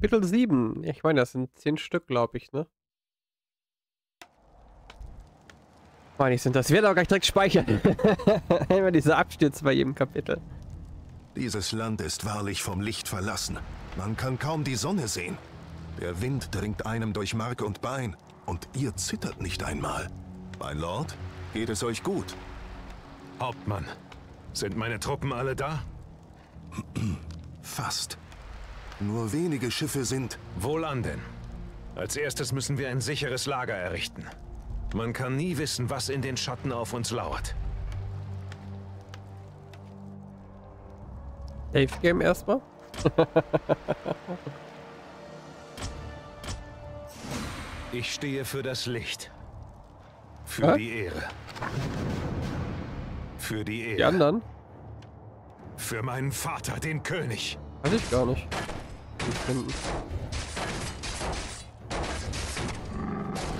Kapitel 7. Ich meine, das sind 10 Stück, glaube ich, ne? Meine ich, sind das. Werde auch gleich direkt speichern. Immer diese Abstürze bei jedem Kapitel. Dieses Land ist wahrlich vom Licht verlassen. Man kann kaum die Sonne sehen. Der Wind dringt einem durch Mark und Bein. Und ihr zittert nicht einmal. Mein Lord, geht es euch gut? Hauptmann, sind meine Truppen alle da? Fast. Nur wenige Schiffe sind... Wohlan denn. Als erstes müssen wir ein sicheres Lager errichten. Man kann nie wissen, was in den Schatten auf uns lauert. Safe Game erstmal. ich stehe für das Licht. Für Hä? die Ehre. Für die Ehre. Die anderen? Für meinen Vater, den König. Weiß ich gar nicht.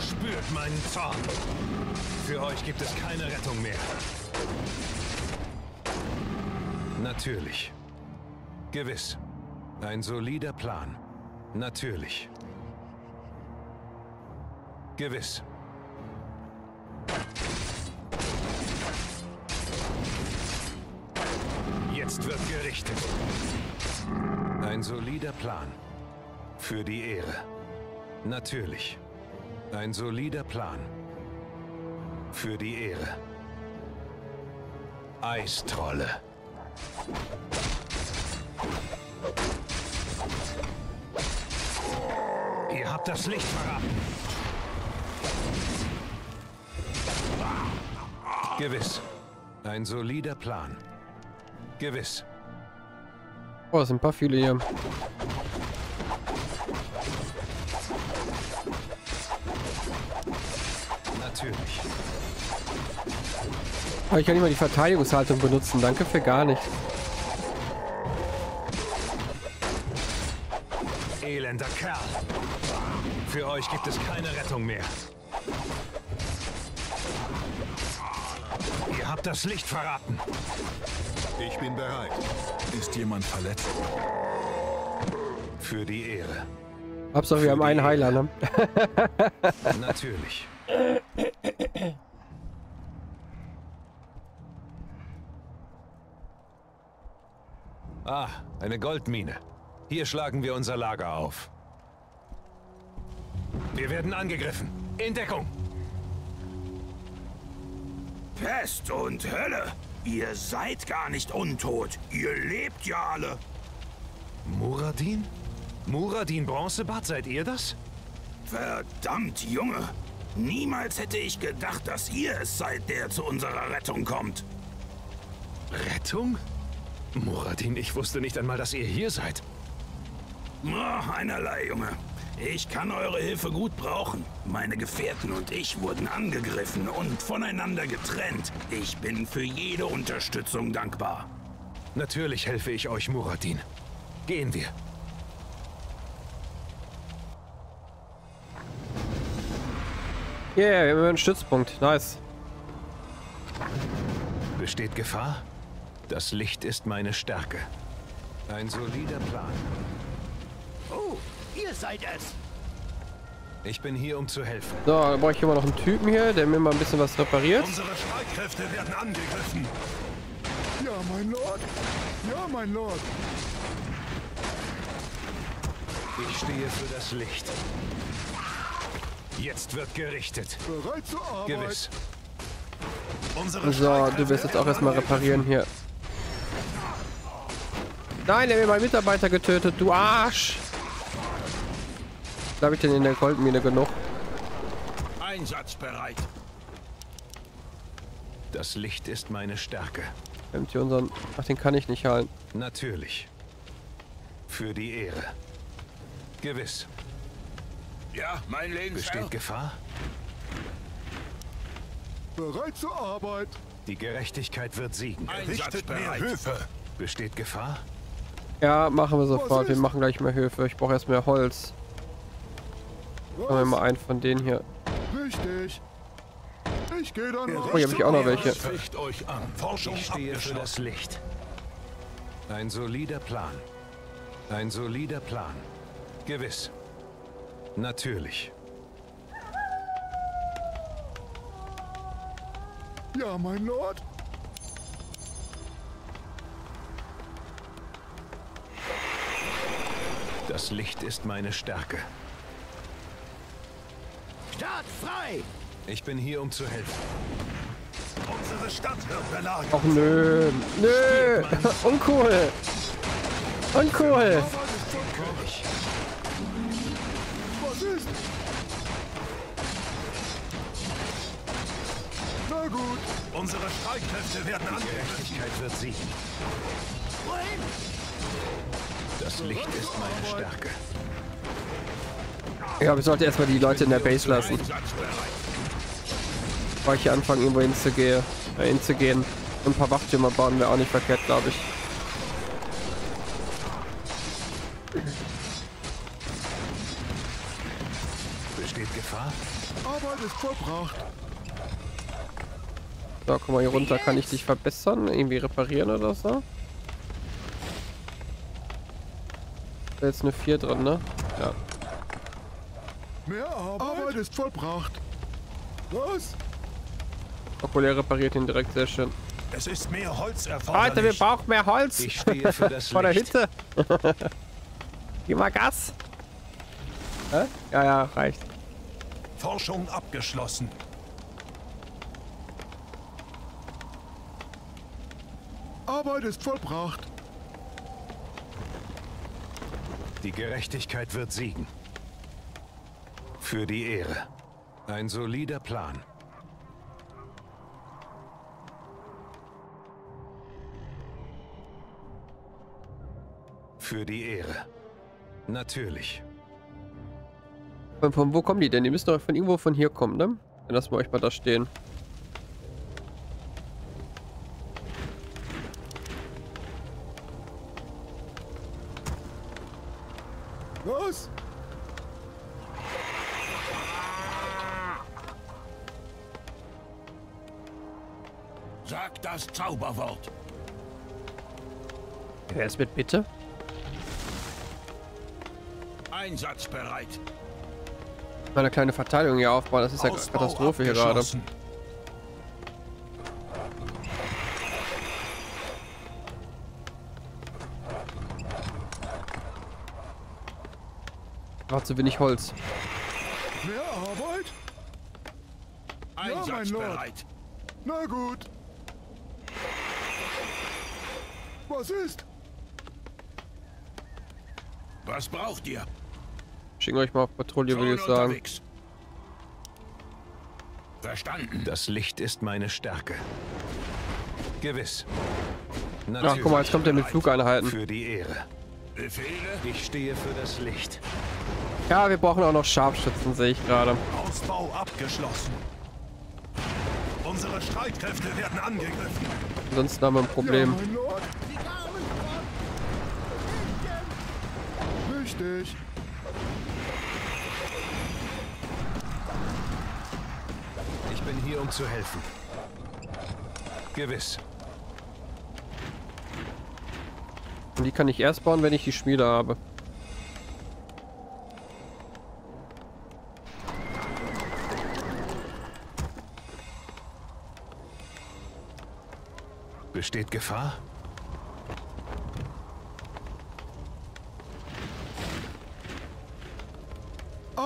Spürt meinen Zorn. Für euch gibt es keine Rettung mehr. Natürlich. Gewiss. Ein solider Plan. Natürlich. Gewiss. Plan. Für die Ehre. Natürlich. Ein solider Plan. Für die Ehre. Eistrolle. Ihr habt das Licht verraten. Gewiss. Ein solider Plan. Gewiss. Oh, es sind ein paar viele hier. Natürlich. Aber ich kann nicht mal die Verteidigungshaltung benutzen. Danke für gar nichts. Elender Kerl. Für euch gibt es keine Rettung mehr. Ihr habt das Licht verraten. Ich bin bereit. Ist jemand verletzt? Für die Ehre. Hauptsache, wir haben einen Heiler, ne? Natürlich. Ah, eine Goldmine. Hier schlagen wir unser Lager auf. Wir werden angegriffen. In Deckung! Pest und Hölle! Ihr seid gar nicht untot. Ihr lebt ja alle. Muradin? Muradin Bronzebart, seid ihr das? Verdammt, Junge. Niemals hätte ich gedacht, dass ihr es seid, der zu unserer Rettung kommt. Rettung? Muradin, ich wusste nicht einmal, dass ihr hier seid. Oh, einerlei, Junge. Ich kann eure Hilfe gut brauchen. Meine Gefährten und ich wurden angegriffen und voneinander getrennt. Ich bin für jede Unterstützung dankbar. Natürlich helfe ich euch, Muradin. Gehen wir. Yeah, wir haben einen Stützpunkt. Nice. Besteht Gefahr? Das Licht ist meine Stärke. Ein solider Plan. Oh, ihr seid es. Ich bin hier, um zu helfen. So, dann brauche ich immer noch einen Typen hier, der mir mal ein bisschen was repariert. Unsere Streitkräfte werden angegriffen. Ja, mein Lord. Ja, mein Lord. Ich stehe für das Licht. Jetzt wird gerichtet. Bereit zur Arbeit. Gewiss. Unsere so, du wirst jetzt auch erstmal reparieren hier. Nein, der hat meinen Mitarbeiter getötet, du Arsch! Da habe ich denn in der Goldmine genug? Einsatzbereit. Das Licht ist meine Stärke. Nimmt hier unseren... Ach, den kann ich nicht halten. Natürlich. Für die Ehre. Gewiss. Ja, mein Leben Besteht Gefahr? Bereit zur Arbeit. Die Gerechtigkeit wird siegen. Richtet mehr Höfe. Besteht Gefahr? Ja, machen wir sofort. Wir machen gleich mehr Höfe. Ich brauche erst mehr Holz. Machen wir mal einen von denen hier. Richtig. Ich gehe dann Oh, hier habe ich auch noch welche. Euch an. Forschung ich stehe für das Licht. Ein solider Plan. Ein solider Plan. Gewiss. Natürlich. Ja, mein Lord. Das Licht ist meine Stärke. Start frei! Ich bin hier, um zu helfen. Unsere Stadt wird belagert. Och nö. Nö. Uncool. Uncool. Gut. Unsere Streitkräfte werden angegriffen. Gerechtigkeit wird siegen. Wohin? Das Licht ist meine Stärke. Ich glaube, ich sollte erstmal die Leute in der Base lassen, bevor ich hier anfange, irgendwo hinzugehen. Äh, hinzugehen. Ein paar Wachtürme bauen wäre auch nicht verkehrt, glaube ich. Besteht Gefahr? Arbeit ist vollbracht. So, guck mal hier runter. Kann ich dich verbessern? Irgendwie reparieren oder so? Da ist jetzt eine 4 drin, ne? Ja. Mehr Arbeit? Arbeit ist vollbracht. Was? Obwohl er repariert ihn direkt sehr schön. Es ist mehr Holz erforderlich. Leute, wir brauchen mehr Holz. Ich stehe für das Vor der. Hitze. Gib mal Gas. Hä? Ja, ja, reicht. Forschung abgeschlossen. Arbeit ist vollbracht. Die Gerechtigkeit wird siegen. Für die Ehre. Ein solider Plan. Für die Ehre. Natürlich. Von, von wo kommen die denn? Die müssen doch von irgendwo von hier kommen, ne? Dann lassen wir euch mal da stehen. Ist mit bitte? Einsatzbereit. Meine kleine Verteidigung hier aufbauen, das ist ja Ausbau Katastrophe hier gerade. War zu wenig Holz. Mehr Arbeit? mein Lord. Einsatzbereit. Na gut. Was ist? Was braucht ihr? Schicken euch mal auf Patrouille, würde ich sagen. unterwegs. Verstanden. Das Licht ist meine Stärke. Gewiss. Ach, guck mal, jetzt kommt er mit Flugeinheiten. Für die Ehre. Befehle? Ich stehe für das Licht. Ja, wir brauchen auch noch Scharfschützen, sehe ich gerade. Ausbau abgeschlossen. Unsere Streitkräfte werden angegriffen. Ansonsten haben wir ein Problem. Ja, Richtig. Ich bin hier, um zu helfen. Gewiss. Und die kann ich erst bauen, wenn ich die Schmiede habe. Besteht Gefahr?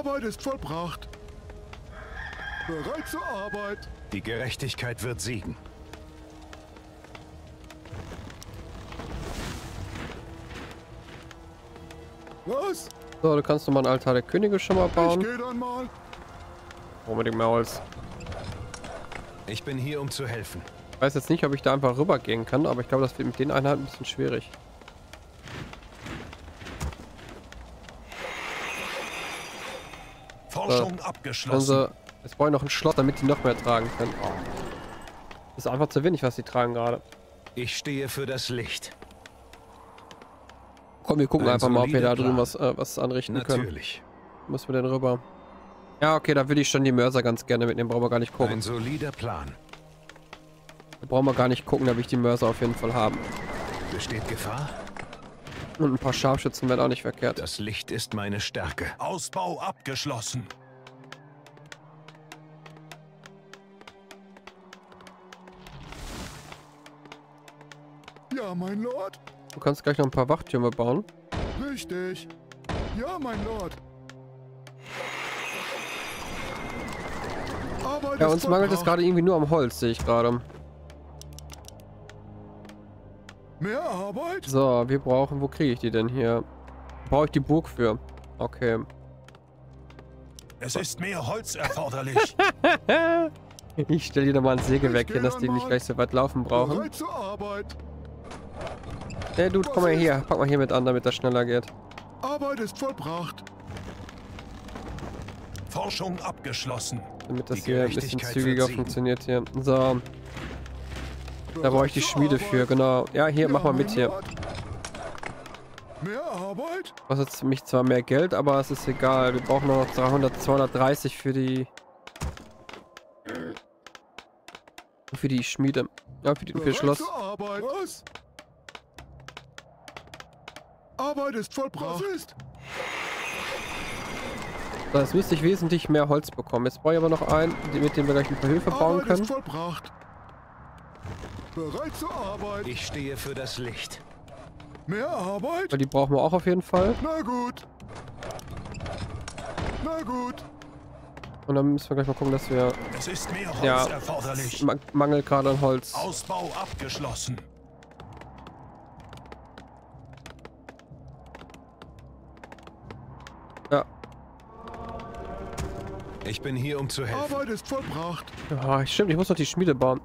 Arbeit ist vollbracht. Bereit zur Arbeit. Die Gerechtigkeit wird siegen. Was? So, du kannst nochmal einen Altar der Könige schon mal Ich bauen. gehe dann mal. Unbedingt mehr Holz. Ich bin hier, um zu helfen. Ich weiß jetzt nicht, ob ich da einfach rübergehen kann, aber ich glaube, das wird mit den Einheiten ein bisschen schwierig. Forschung Dann abgeschlossen. sie, jetzt brauche ich noch einen Schlot, damit die noch mehr tragen können. Oh. Das ist einfach zu wenig, was die tragen gerade. Ich stehe für das Licht. Komm, wir gucken Ein einfach mal, ob wir da drüben was, äh, was anrichten können. Natürlich. Müssen wir denn rüber? Ja, okay, da würde ich schon die Mörser ganz gerne mitnehmen. Brauchen wir gar nicht gucken. Ein solider Plan. Da brauchen wir gar nicht gucken, da will ich die Mörser auf jeden Fall haben. Besteht Gefahr? Und ein paar Scharfschützen wären auch nicht verkehrt. Das Licht ist meine Stärke. Ausbau abgeschlossen. Ja, mein Lord. Du kannst gleich noch ein paar Wachtürme bauen. Richtig. Ja, mein Lord. Arbeit Ja, uns mangelt es gerade irgendwie nur am Holz, sehe ich gerade. Mehr Arbeit? So, wir brauchen... Wo kriege ich die denn hier? Brauche ich die Burg für? Okay. Es ist mehr Holz erforderlich. Ich stelle dir da mal ein Sägewerk Ich hin, dass die nicht gleich so weit laufen brauchen. Zur Arbeit. Hey, Dude, komm mal hier. Pack mal hier mit an, damit das schneller geht. Arbeit ist vollbracht. Forschung abgeschlossen. Damit das hier ein bisschen zügiger funktioniert hier. So, da brauche ich die Schmiede für, genau. Ja, hier, mach mal mit hier. Mehr Arbeit? Kostet mich zwar mehr Geld, aber es ist egal. Wir brauchen noch 300, 230 für die... Für die Schmiede. Ja, für, die, für Schloss. Was? Arbeit ist vollbracht. So, jetzt müsste ich wesentlich mehr Holz bekommen. Jetzt brauche ich aber noch einen, mit dem wir gleich ein paar Höfe bauen Arbeit können. ist vollbracht. Bereit zur Arbeit. Ich stehe für das Licht. Mehr Arbeit? Weil die brauchen wir auch auf jeden Fall. Na gut. Na gut. Und dann müssen wir gleich mal gucken, dass wir... Es ist mehr Holz Ja, erforderlich. ma mangelt gerade an Holz. Ausbau abgeschlossen. Ich bin hier, um zu helfen. Arbeit ist vollbracht. Ja, stimmt, ich muss noch die Schmiede bauen.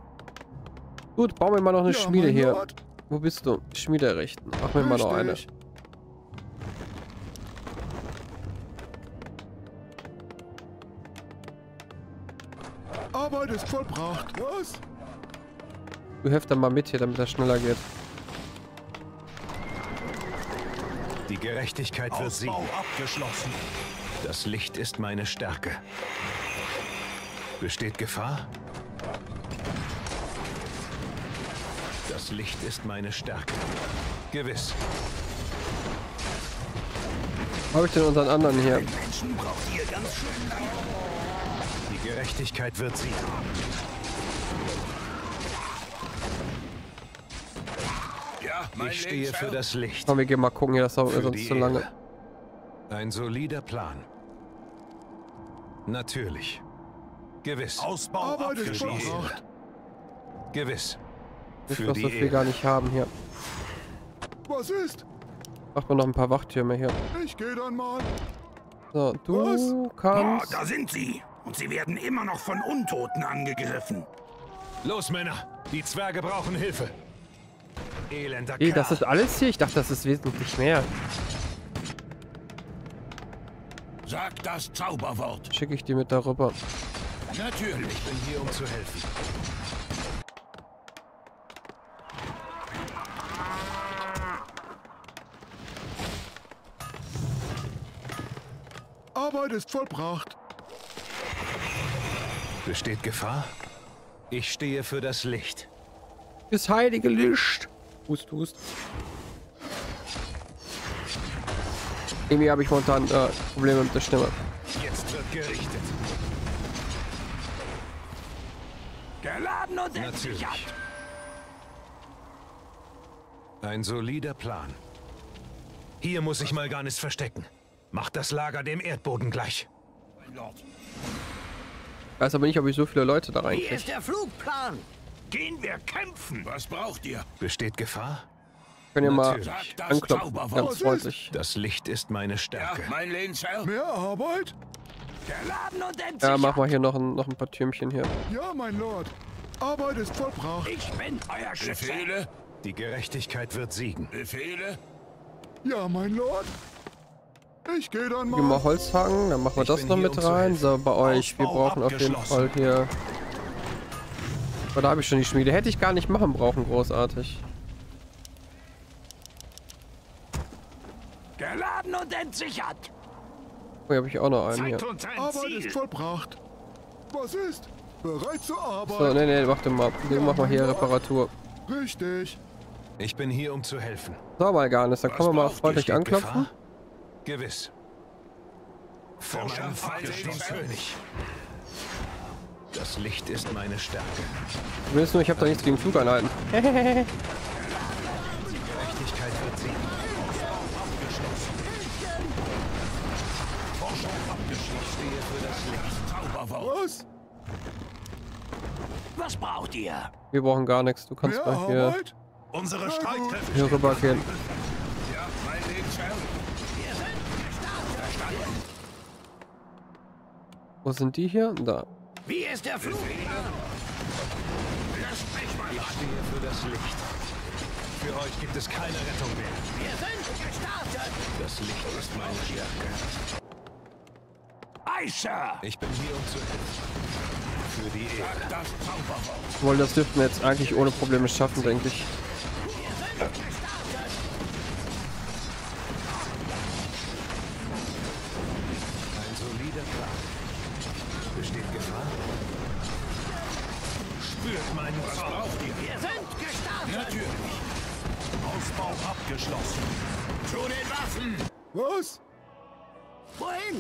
Gut, bauen wir mal noch eine Ja, Schmiede hier. Lord. Wo bist du? Schmiede errichten. Machen wir mal noch eine. Arbeit ist vollbracht. Was? Du helft dann mal mit hier, damit das schneller geht. Die Gerechtigkeit wird siegen. Abgeschlossen. Das Licht ist meine Stärke. Besteht Gefahr? Das Licht ist meine Stärke. Gewiss. Habe ich denn unseren anderen hier? Menschen braucht ihr ganz schön lange. Die Gerechtigkeit wird siegen. Ja, Ich stehe für das Licht. Komm, wir gehen mal gucken hier, das dauert sonst zu lange. Ein solider Plan. Natürlich. Gewiss. Ausbau Arbeit ist Für die abgeschlossen. Gewiss. Ich Für was die das wir gar Ehre. nicht haben hier. Was ist? Macht man noch ein paar Wachtürme hier. Ich gehe dann mal. So, du Was? Oh, kannst... da sind sie. Und sie werden immer noch von Untoten angegriffen. Los, Männer. Die Zwerge brauchen Hilfe. Elender Ey, das ist alles hier? Ich dachte, das ist wesentlich mehr. Sag das Zauberwort. Schicke ich die mit darüber. Natürlich. Ich bin hier, um zu helfen. Arbeit ist vollbracht. Besteht Gefahr? Ich stehe für das Licht. Das heilige Licht. Hust, hust. Irgendwie habe ich momentan äh, Probleme mit der Stimme. Jetzt wird gerichtet. Geladen und Natürlich. Ein solider Plan. Hier muss ich mal gar nichts verstecken. Macht das Lager dem Erdboden gleich. Mein Lord. Weiß aber nicht, ob ich so viele Leute da reinkriege. ist der Flugplan? Gehen wir kämpfen. Was braucht ihr? Besteht Gefahr? Könnt ihr mal anklopfen. Ganz Was freundlich. Das Licht ist meine Ja, Stärke. mein Lehnsherr. Mehr Arbeit? Geladen und entsichert. Ja, mach mal hier noch ein, noch ein paar Türmchen hier. Ja, mein Lord. Arbeit ist vollbracht. Ich bin euer Schütze. Befehle? Die Gerechtigkeit wird siegen. Befehle? Ja, mein Lord. Ich gehe dann mal mal. Holz hacken, dann machen wir Ich das noch mit um rein. So, bei euch, wir brauchen auf jeden Fall hier... Oh, da habe ich schon die Schmiede. Hätte ich gar nicht machen brauchen, großartig. Geladen und entsichert. Oh, hier habe ich auch noch einen hier. Arbeit ist vollbracht. Was ist? Bereit zur Arbeit. So, nee, nee, warte mal. Wir machen mal hier Reparatur. Richtig. Ich bin hier, um zu helfen. So, mal gar nicht. Dann können wir mal freundlich anklopfen. Gefahr? Gewiss. Vor meinem den König. Das Licht ist meine Stärke. Du willst nur, ich habe da nichts gegen Flugeinheiten. Zauberwort. Was? Braucht ihr? Wir brauchen gar nichts. Du kannst Mehr mal hier, Arbeit? Unsere Streitkräfte hier rüber gehen. Ja. Wo sind die hier? Da. Wie ist der Flug? Lasst mich mal Ich stehe für das Licht. Für euch gibt es keine Rettung mehr. Wir sind gestartet. Das Licht ist meine Stärke. Aisha! Ich bin hier, um zu helfen. Für die Ehre. Das Zauberwort. Obwohl, das dürften wir jetzt eigentlich ohne Probleme schaffen, denke ich.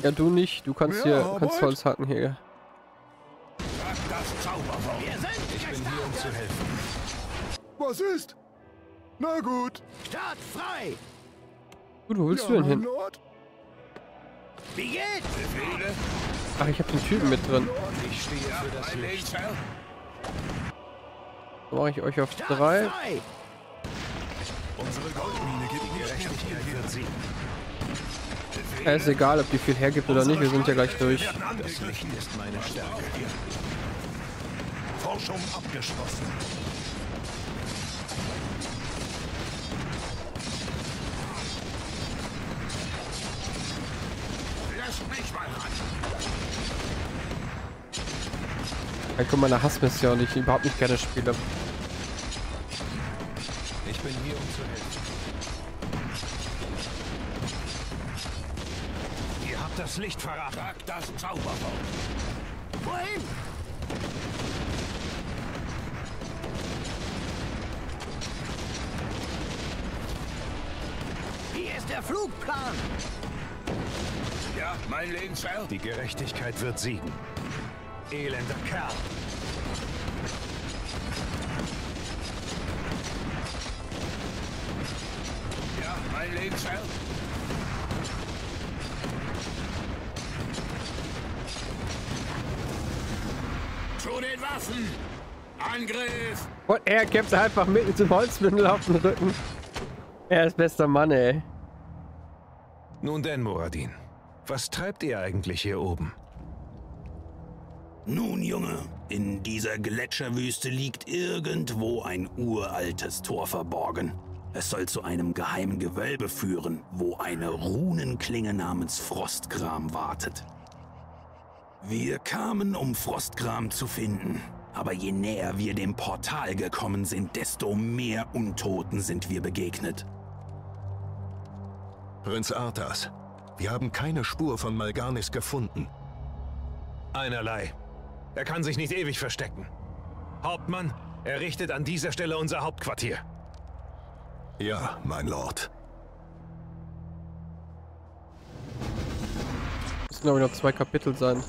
Ja, du nicht. Du kannst hier, kannst Arbeit? Holz hacken hier. Ich bin hier, um zu helfen. Was ist? Na gut. Start frei. Gut, wo willst ja, du denn hin? Lord. Wie geht's? Befehle. Ach, ich habe den Typen mit drin. Ich stehe für das Licht. Dann mache ich euch auf drei. Unsere Goldmine gibt Gerechtigkeit wird siegen. Ja, ist egal, ob die viel hergibt oder nicht. Wir sind ja gleich durch. Das. Licht ist meine Stärke. Forschung abgeschlossen. Guck mal, eine Hassmission, die ich überhaupt nicht gerne spiele. Ich bin hier, um zu helfen. Das Licht verraten. Sag das Zauberwort. Wohin? Wie ist der Flugplan? Ja, mein Lebensherr. Die Gerechtigkeit wird siegen. Elender Kerl. Ja, mein Lebensherr. Zu den Waffen! Angriff! Und er kämpft einfach mitten zum Holzbündel auf den Rücken. Er ist bester Mann, ey. Nun denn, Moradin. Was treibt ihr eigentlich hier oben? Nun, Junge, in dieser Gletscherwüste liegt irgendwo ein uraltes Tor verborgen. Es soll zu einem geheimen Gewölbe führen, wo eine Runenklinge namens Frostgram wartet. Wir kamen, um Frostgram zu finden. Aber je näher wir dem Portal gekommen sind, desto mehr Untoten sind wir begegnet. Prinz Arthas, wir haben keine Spur von Malgarnis gefunden. Einerlei. Er kann sich nicht ewig verstecken. Hauptmann, errichtet an dieser Stelle unser Hauptquartier. Ja, mein Lord. Müssen glaube ich noch zwei Kapitel sein.